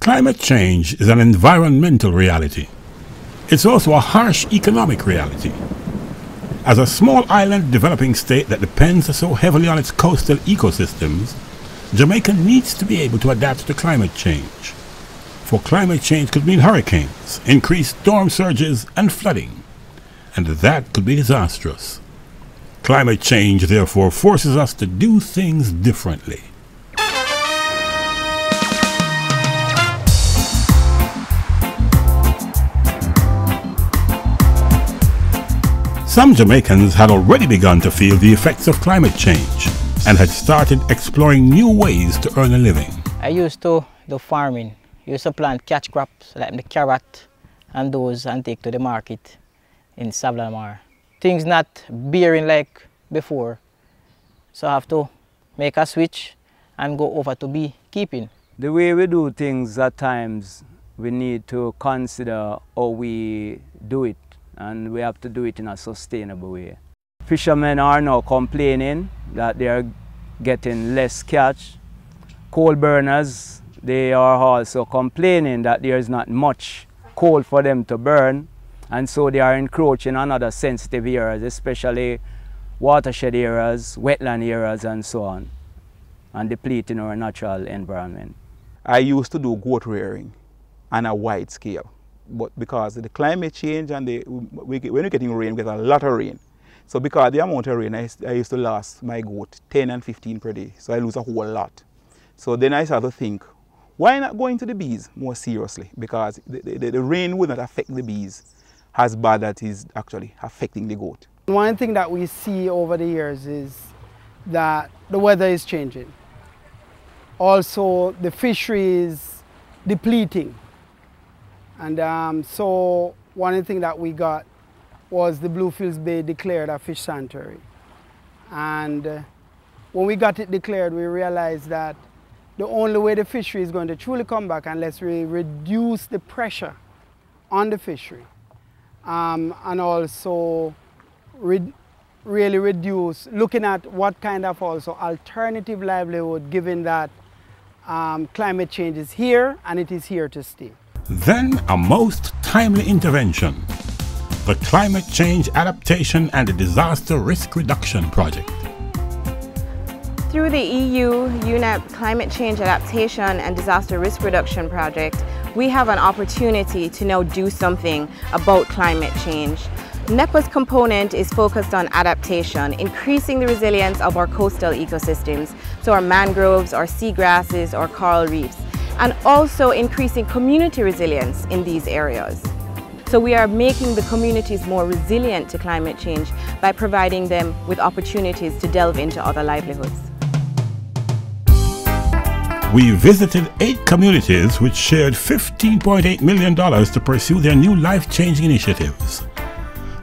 Climate change is an environmental reality. It's also a harsh economic reality. As a small island developing state that depends so heavily on its coastal ecosystems, Jamaica needs to be able to adapt to climate change. For climate change could mean hurricanes, increased storm surges, and flooding. And that could be disastrous. Climate change, therefore, forces us to do things differently. Some Jamaicans had already begun to feel the effects of climate change and had started exploring new ways to earn a living. I used to do farming. used to plant catch crops like the carrot and those and take to the market in Savanna-la-Mar. Things not bearing like before. So I have to make a switch and go over to beekeeping. The way we do things at times, we need to consider how we do it and we have to do it in a sustainable way. Fishermen are now complaining that they are getting less catch. Coal burners, they are also complaining that there is not much coal for them to burn and so they are encroaching on other sensitive areas, especially watershed areas, wetland areas and so on, and depleting our natural environment. I used to do goat rearing on a wide scale but because the climate change and the, we get, when we're not getting rain, we get a lot of rain. So because the amount of rain, I, I used to last my goat 10 and 15 per day. So I lose a whole lot. So then I started to think, why not go into the bees more seriously? Because the, the, the rain would not affect the bees as bad as it is actually affecting the goat. One thing that we see over the years is that the weather is changing. Also, the fishery is depleting. And um, so one of the things that we got was the Bluefields Bay declared a fish sanctuary. And uh, when we got it declared, we realized that the only way the fishery is going to truly come back unless we reduce the pressure on the fishery um, and also re really reduce, looking at what kind of also alternative livelihood given that um, climate change is here and it is here to stay. Then a most timely intervention, the Climate Change Adaptation and Disaster Risk Reduction Project. Through the EU UNEP Climate Change Adaptation and Disaster Risk Reduction Project, we have an opportunity to now do something about climate change. NEPA's component is focused on adaptation, increasing the resilience of our coastal ecosystems, so our mangroves, our seagrasses, our coral reefs and also increasing community resilience in these areas. So we are making the communities more resilient to climate change by providing them with opportunities to delve into other livelihoods. We visited eight communities which shared $15.8 million to pursue their new life-changing initiatives.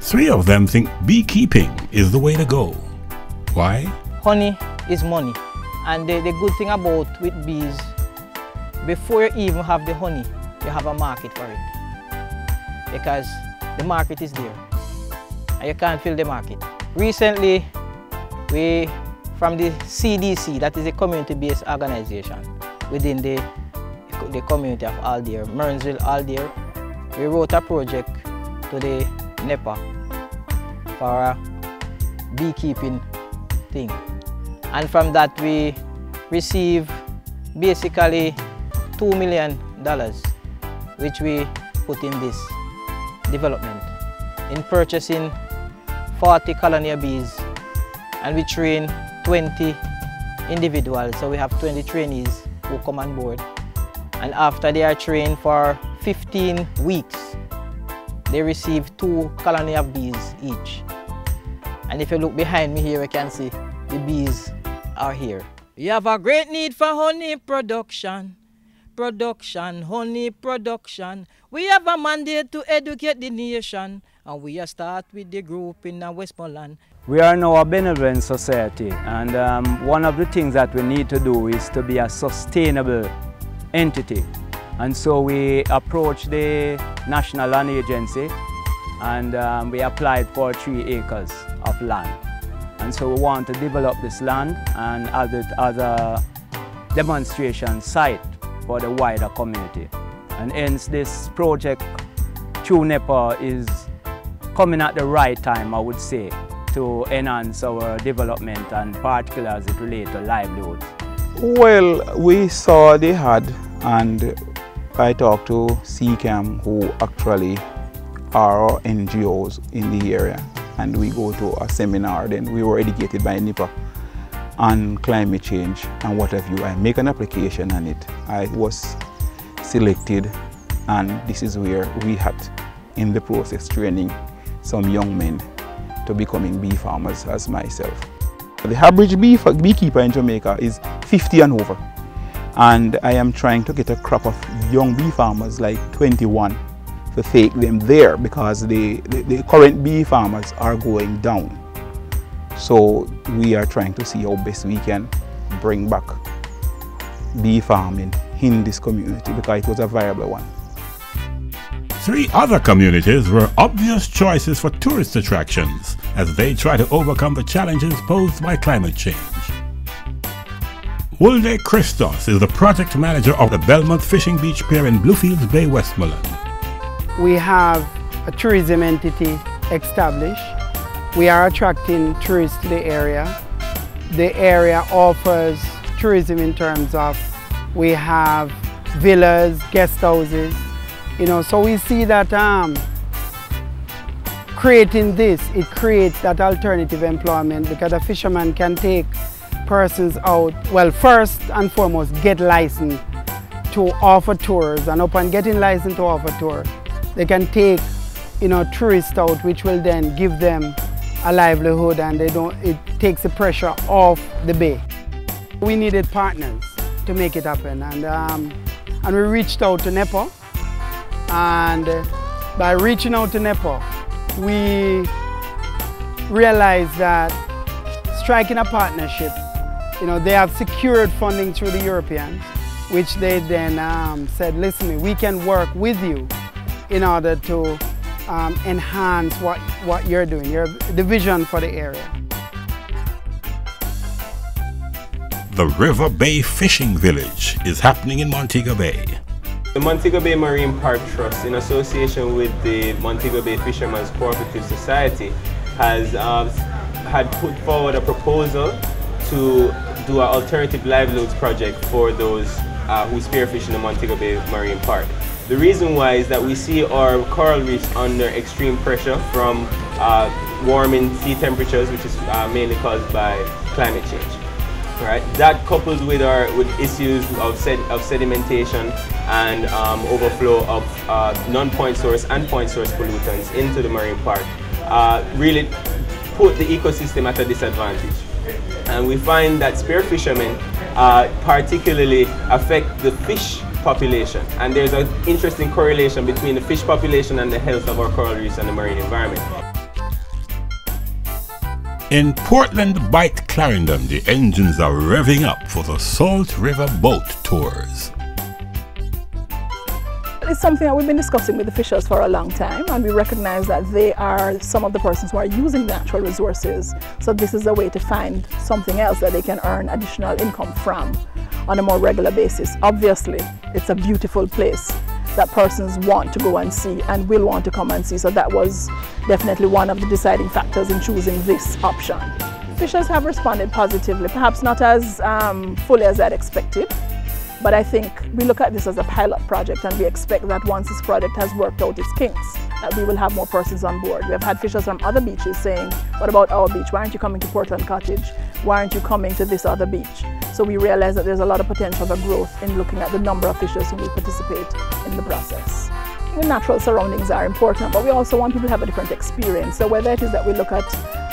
Three of them think beekeeping is the way to go. Why? Honey is money. And the, the good thing about with bees before you even have the honey, you have a market for it. Because the market is there and you can't fill the market. Recently, we, from the CDC, that is a community-based organization within the, the community of Aldeer, Mearnsville, Aldeer, we wrote a project to the NEPA for a beekeeping thing. And from that we receive basically $2 million which we put in this development. In purchasing 40 colony bees and we train 20 individuals. So we have 20 trainees who come on board. And after they are trained for 15 weeks they receive two colony of bees each. And if you look behind me here you can see the bees are here. You have a great need for honey production production, honey production. We have a mandate to educate the nation, and we start with the group in Westmoreland. We are now a benevolent society, and um, one of the things that we need to do is to be a sustainable entity. And so we approached the National Land Agency, and um, we applied for three acres of land. And so we want to develop this land and have it as a demonstration site for the wider community. And hence this project NEPA is coming at the right time, I would say, to enhance our development and particularly as it relates to livelihoods. Well, we saw they had and I talked to CCAM who actually are NGOs in the area and we go to a seminar then we were educated by NEPA on climate change and what have you. I make an application on it. I was selected and this is where we had in the process training some young men to becoming bee farmers as myself. The average bee, beekeeper in Jamaica is 50 and over. And I am trying to get a crop of young bee farmers like 21 to take them there because the, the, the current bee farmers are going down. So we are trying to see how best we can bring back bee farming in this community because it was a viable one. Three other communities were obvious choices for tourist attractions as they try to overcome the challenges posed by climate change. Wolde Kristos is the project manager of the Belmont Fishing Beach Pier in Bluefields Bay, Westmoreland. We have a tourism entity established. We are attracting tourists to the area. The area offers tourism in terms of we have villas, guest houses, you know, so we see that um, creating this, it creates that alternative employment because a fisherman can take persons out, well, first and foremost, get licensed to offer tours and upon getting licensed to offer tours, they can take, you know, tourists out which will then give them a livelihood and they don't, it takes the pressure off the bay. We needed partners to make it happen and, um, and we reached out to NEPA and by reaching out to NEPA, we realized that striking a partnership you know, they have secured funding through the Europeans, which they then um, said, listen, we can work with you in order to um, enhance what, what you're doing, your, the vision for the area. The River Bay Fishing Village is happening in Montego Bay. The Montego Bay Marine Park Trust, in association with the Montego Bay Fishermen's Cooperative Society, has uh, had put forward a proposal to do an alternative livelihoods project for those uh, who spearfish in the Montego Bay Marine Park. The reason why is that we see our coral reefs under extreme pressure from uh, warming sea temperatures, which is uh, mainly caused by climate change. Right, that coupled with our with issues of sed of sedimentation and um, overflow of uh, non-point source and point source pollutants into the marine park, uh, really put the ecosystem at a disadvantage and we find that spear fishermen uh, particularly affect the fish population and there's an interesting correlation between the fish population and the health of our coral reefs and the marine environment. In Portland Bight Clarendon, the engines are revving up for the Salt River boat tours. It's something that we've been discussing with the fishers for a long time and we recognize that they are some of the persons who are using natural resources. So this is a way to find something else that they can earn additional income from on a more regular basis. Obviously, it's a beautiful place that persons want to go and see and will want to come and see. So that was definitely one of the deciding factors in choosing this option. Fishers have responded positively, perhaps not as um, fully as I'd expected, but I think we look at this as a pilot project and we expect that once this project has worked out its kinks, that we will have more persons on board. We have had fishers from other beaches saying, what about our beach? Why aren't you coming to Portland Cottage? Why aren't you coming to this other beach? So we realize that there's a lot of potential for growth in looking at the number of fishers who will participate in the process the natural surroundings are important, but we also want people to have a different experience. So whether it is that we look at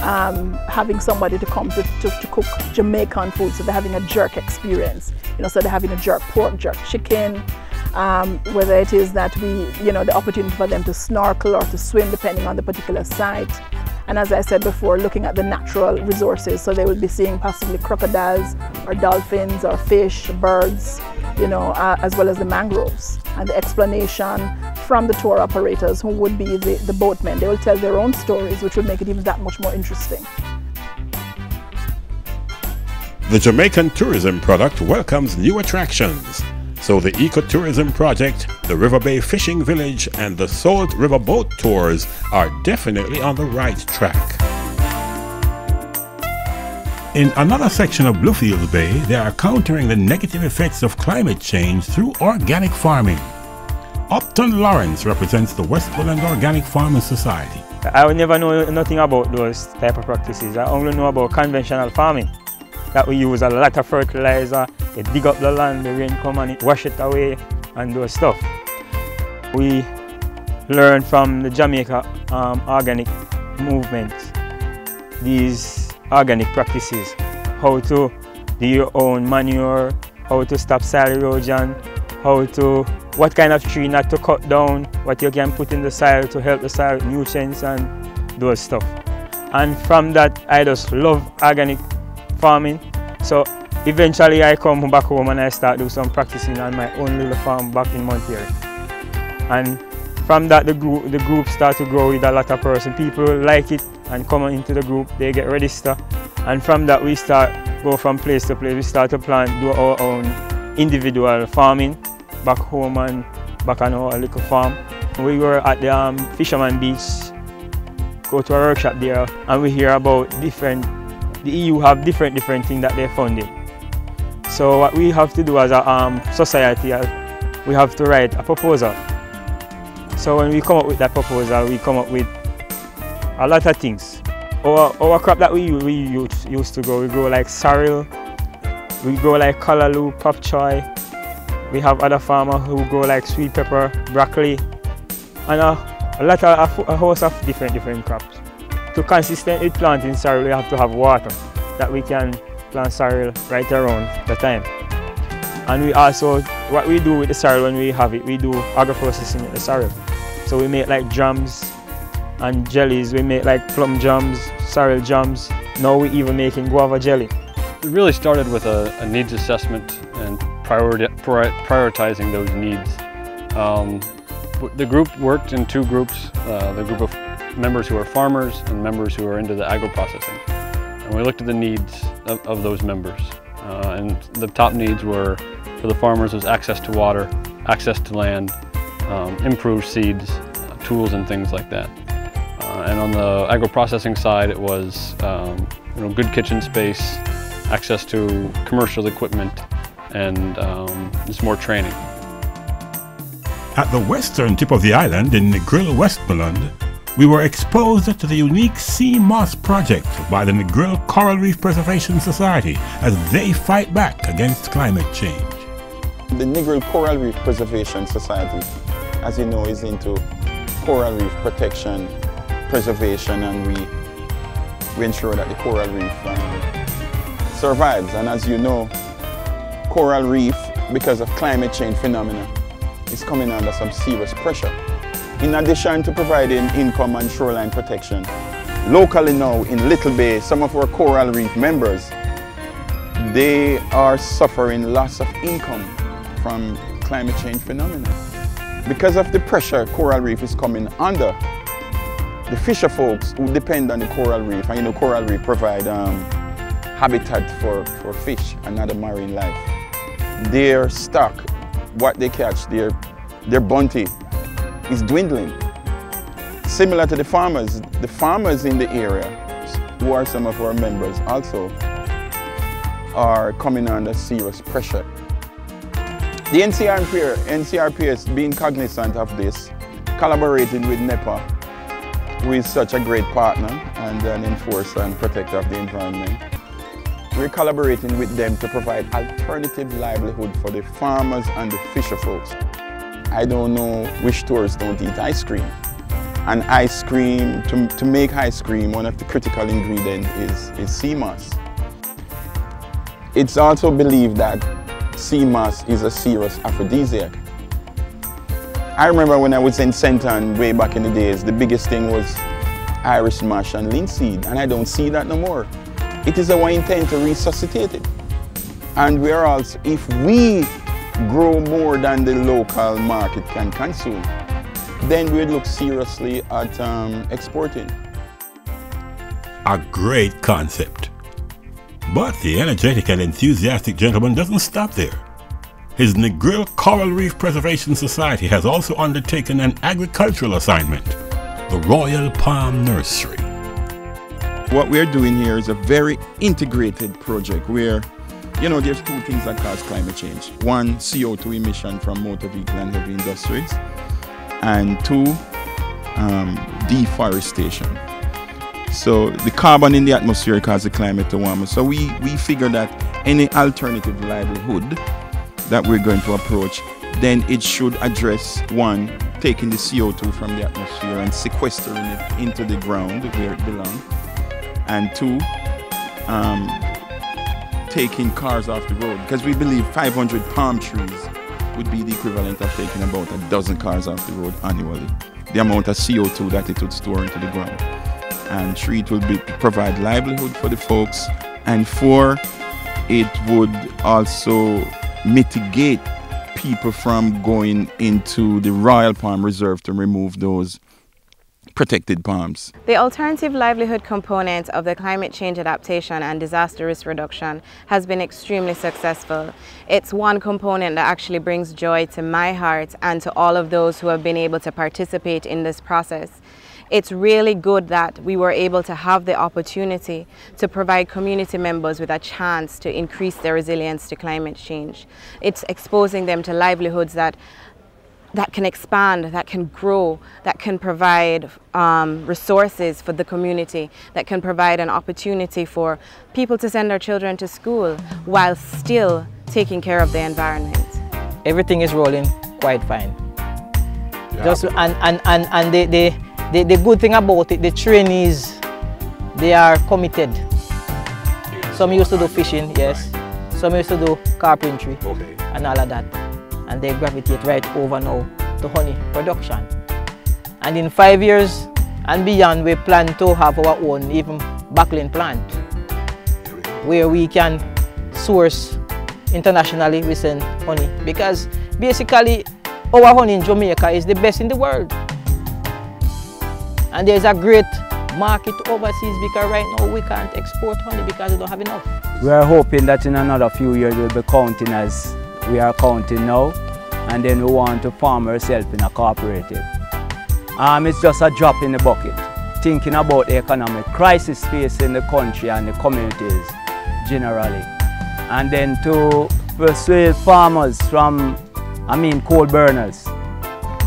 um, having somebody to come to, to, to, cook Jamaican food, so they're having a jerk experience, you know, so they're having a jerk pork, jerk chicken, um, whether it is that we, you know, the opportunity for them to snorkel or to swim depending on the particular site. And as I said before, looking at the natural resources, so they will be seeing possibly crocodiles or dolphins or fish, birds, you know, uh, as well as the mangroves. And the explanation from the tour operators who would be the, the boatmen. They will tell their own stories, which would make it even that much more interesting. The Jamaican tourism product welcomes new attractions, So the ecotourism project, the River Bay Fishing Village, and the Salt River Boat Tours are definitely on the right track. In another section of Bluefields Bay, they are countering the negative effects of climate change through organic farming. Upton Lawrence represents the Westmoreland Organic Farming Society. I would never know nothing about those type of practices. I only know about conventional farming. That we use a lot of fertilizer, they dig up the land, the rain come and wash it away and those stuff. We learn from the Jamaica um, organic movement these organic practices, how to do your own manure, how to stop soil erosion, how to, what kind of tree not to cut down, what you can put in the soil to help the soil nutrients and those stuff. And from that, I just love organic farming. So Eventually I come back home and I start do some practicing on my own little farm back in Montreal. And from that the group the group start to grow with a lot of person. People like it and come into the group, they get registered. And from that we start go from place to place. We start to plant, do our own individual farming back home and back on our little farm. We were at the um, Fisherman Beach, go to a workshop there and we hear about different, the EU have different different things that they're funding. So what we have to do as a um, society, uh, we have to write a proposal. So when we come up with that proposal, we come up with a lot of things. Our, our crop that we, we used, used to grow, we grow like sorrel, we grow like callaloo, pop choy. We have other farmers who grow like sweet pepper, broccoli, and a, a lot of, a, host of different different crops. To consistently plant in sorrel, we have to have water that we can plant sorrel right around the time. And we also, what we do with the sorrel when we have it, we do agro-processing with the sorrel. So we make like jams and jellies, we make like plum jams, sorrel jams. Now we're even making guava jelly. It really started with a, a needs assessment and priori prioritizing those needs. Um, the group worked in two groups, uh, the group of members who are farmers and members who are into the agro-processing. And we looked at the needs of, of those members. Uh, and the top needs were, for the farmers, was access to water, access to land, um, improved seeds, uh, tools and things like that. Uh, and on the agro-processing side, it was um, you know, good kitchen space, access to commercial equipment, and um, just more training. At the western tip of the island in Negril, Westmoreland, we were exposed to the unique Sea Moss project by the Negril Coral Reef Preservation Society as they fight back against climate change. The Negril Coral Reef Preservation Society, as you know, is into coral reef protection, preservation, and we, we ensure that the coral reef um, survives. And as you know, coral reef, because of climate change phenomena, is coming under some serious pressure. In addition to providing income and shoreline protection, locally now in Little Bay, some of our coral reef members, they are suffering loss of income from climate change phenomena. Because of the pressure coral reef is coming under, the fisher folks who depend on the coral reef, and you know coral reef provide um, habitat for, for fish and other marine life. Their stock, what they catch, their, their bounty is dwindling. Similar to the farmers, the farmers in the area, who are some of our members also, are coming under serious pressure. The NCRP, NCRPS being cognizant of this, collaborating with NEPA, who is such a great partner and an enforcer and protector of the environment. We're collaborating with them to provide alternative livelihood for the farmers and the fisher folks. I don't know which tourists don't eat ice cream. And ice cream, to, to make ice cream, one of the critical ingredients is, is sea moss. It's also believed that sea moss is a serious aphrodisiac. I remember when I was in Senton way back in the days, the biggest thing was Irish moss and linseed, and I don't see that no more. It is our intent to resuscitate it. And also, if we grow more than the local market can consume, then we'd look seriously at um, exporting. A great concept. But the energetic and enthusiastic gentleman doesn't stop there. his Negril Coral Reef Preservation Society has also undertaken an agricultural assignment, the Royal Palm Nursery. What we're doing here is a very integrated project where, you know, there's two things that cause climate change. One, CO2 emission from motor vehicle and heavy industries, and two, um, deforestation. So the carbon in the atmosphere causes the climate to warm. So we, we figure that any alternative livelihood that we're going to approach, then it should address one, taking the CO2 from the atmosphere and sequestering it into the ground where it belongs, and two, um, taking cars off the road because we believe 500 palm trees would be the equivalent of taking about a dozen cars off the road annually. The amount of CO2 that it would store into the ground. And three, it would be, provide livelihood for the folks. And four, it would also mitigate people from going into the Royal Palm Reserve to remove those protected palms. The alternative livelihood component of the climate change adaptation and disaster risk reduction has been extremely successful. It's one component that actually brings joy to my heart and to all of those who have been able to participate in this process. It's really good that we were able to have the opportunity to provide community members with a chance to increase their resilience to climate change. It's exposing them to livelihoods that that can expand, that can grow, that can provide um, resources for the community, that can provide an opportunity for people to send their children to school while still taking care of the environment. Everything is rolling quite fine. Yeah. Just and and and and the, the the the good thing about it, the trainees, they are committed. Some used to do fishing, yes. Some used to do carpentry okay. and all of that and they gravitate right over now to honey production. And in five years and beyond, we plan to have our own even backlane plant where we can source internationally we send honey because basically our honey in Jamaica is the best in the world. And there's a great market overseas because right now we can't export honey because we don't have enough. We are hoping that in another few years we'll be counting as we are counting now and then we want to farm ourselves in a cooperative. Um, it's just a drop in the bucket, thinking about the economic crisis facing the country and the communities generally. And then to persuade farmers from, I mean coal burners,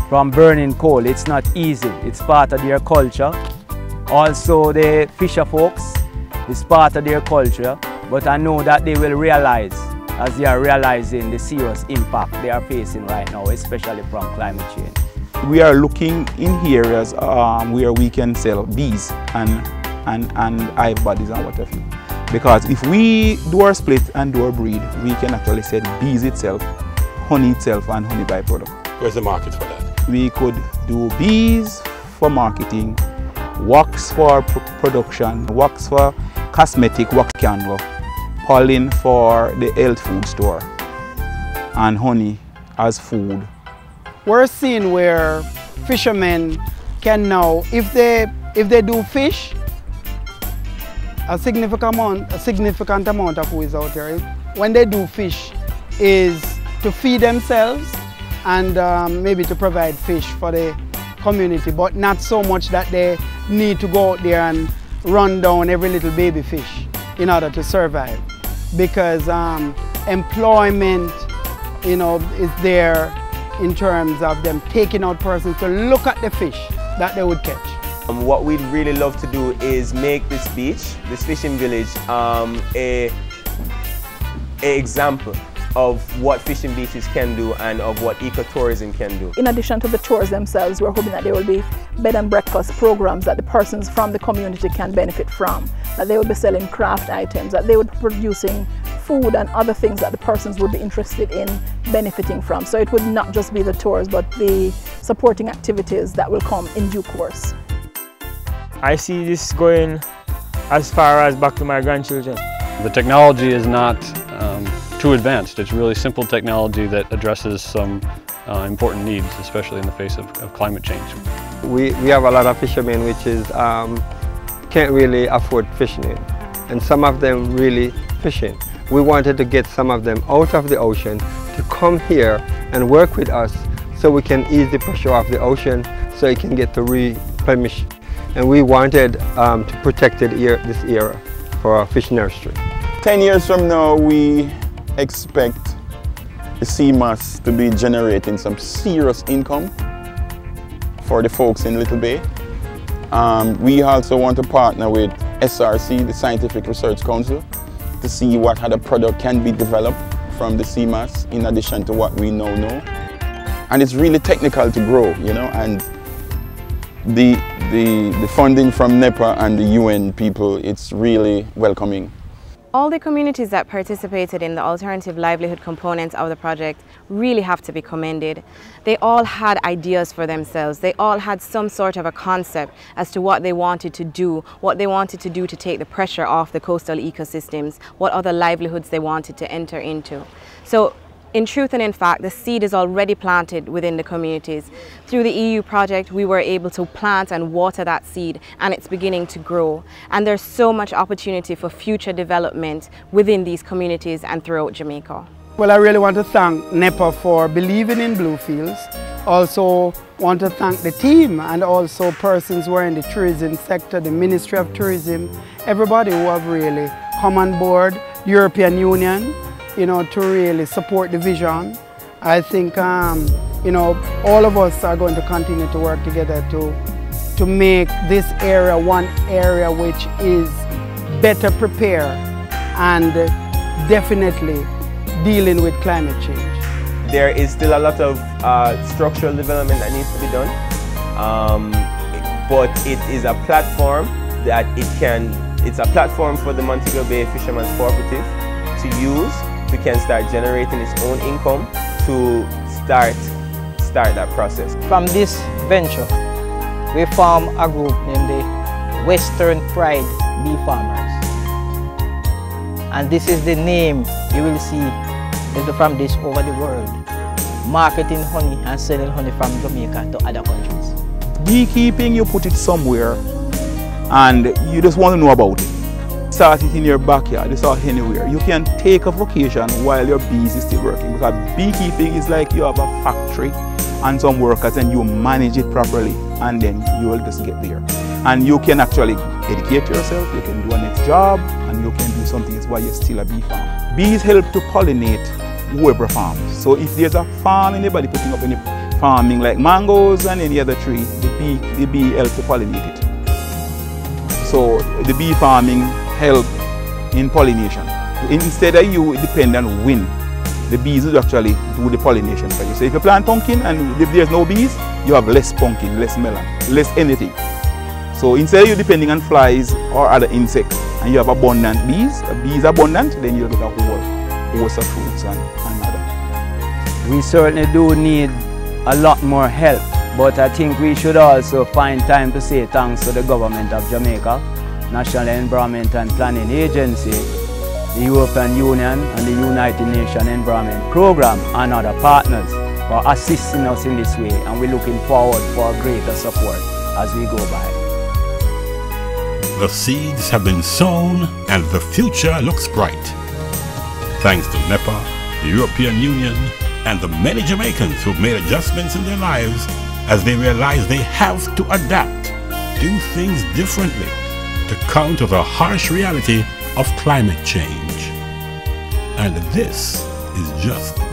from burning coal. It's not easy, it's part of their culture. Also the fisher folks, it's part of their culture, but I know that they will realize as they are realizing the serious impact they are facing right now, especially from climate change. We are looking in areas um, where we can sell bees and, and, and hive bodies and what have you. Because if we do our split and do our breed, we can actually sell bees itself, honey itself and honey byproduct. Where's the market for that? We could do bees for marketing, wax for production, wax for cosmetic, wax candle, pollen for the health food store. And honey as food. We're seeing where fishermen can now, if they, if they do fish, a significant amount, a significant amount of who is out there, when they do fish is to feed themselves and um, maybe to provide fish for the community, but not so much that they need to go out there and run down every little baby fish in order to survive because um, employment, you know, is there in terms of them taking out persons to look at the fish that they would catch. Um, what we'd really love to do is make this beach, this fishing village, um, a, a example of what fishing beaches can do and of what ecotourism can do. In addition to the tours themselves, we're hoping that there will be bed and breakfast programs that the persons from the community can benefit from, that they will be selling craft items, that they would be producing food and other things that the persons would be interested in benefiting from. So it would not just be the tours, but the supporting activities that will come in due course. I see this going as far as back to my grandchildren. The technology is not um, too advanced. It's really simple technology that addresses some uh, important needs, especially in the face of, of, climate change. We, we have a lot of fishermen which is um, can't really afford fishing and some of them really fishing. we wanted to get some of them out of the ocean to come here and work with us so we can ease the pressure off the ocean so it can get to replenish. And we wanted um, to protect it here, this area for our fish nursery. 10 years from now, we expect the mass to be generating some serious income for the folks in Little Bay. Um, we also want to partner with SRC, the Scientific Research Council, to see what other product can be developed from the mass in addition to what we now know. And it's really technical to grow, you know, and the, the, the funding from NEPA and the UN people, it's really welcoming. All the communities that participated in the alternative livelihood components of the project really have to be commended. They all had ideas for themselves. They all had some sort of a concept as to what they wanted to do, what they wanted to do to take the pressure off the coastal ecosystems, what other livelihoods they wanted to enter into. So in truth and in fact, the seed is already planted within the communities. Through the EU project, we were able to plant and water that seed and it's beginning to grow. And there's so much opportunity for future development within these communities and throughout Jamaica. Well, I really want to thank NEPA for believing in Bluefields. Also want to thank the team and also persons who are in the tourism sector, the Ministry of Tourism, everybody who have really come on board, European Union, you know, to really support the vision. I think, um, you know, all of us are going to continue to work together to, to make this area one area which is better prepared and definitely dealing with climate change. There is still a lot of uh, structural development that needs to be done, um, but it is a platform that it can, it's a platform for the Montego Bay Fishermen's Cooperative to use we can start generating its own income to start start that process. From this venture, we form a group named the Western Pride Bee Farmers. And this is the name you will see from this over the world. Marketing honey and selling honey from Jamaica to other countries. Beekeeping, you put it somewhere and you just want to know about it start it in your backyard, it's start anywhere. You can take a vacation while your bees is still working because beekeeping is like you have a factory and some workers and you manage it properly and then you will just get there. And you can actually educate yourself, you can do a next job and you can do something while you're still a bee farm. Bees help to pollinate whoever farms. So if there's a farm, anybody putting up any farming like mangoes and any other tree, the bee, the bee help to pollinate it. So the bee farming help in pollination. Instead of you depend on wind, the bees will actually do the pollination for you. So if you plant pumpkin and if there's no bees, you have less pumpkin, less melon, less anything. So instead of you depending on flies or other insects and you have abundant bees, uh, bees abundant, then you'll get a whole host of fruits and, and other. We certainly do need a lot more help, but I think we should also find time to say thanks to the government of Jamaica National Environment and Planning Agency, the European Union and the United Nations Environment Programme and other partners for assisting us in this way and we're looking forward for greater support as we go by. The seeds have been sown and the future looks bright. Thanks to NEPA, the European Union, and the many Jamaicans who've made adjustments in their lives as they realize they have to adapt, do things differently to counter the harsh reality of climate change. And this is just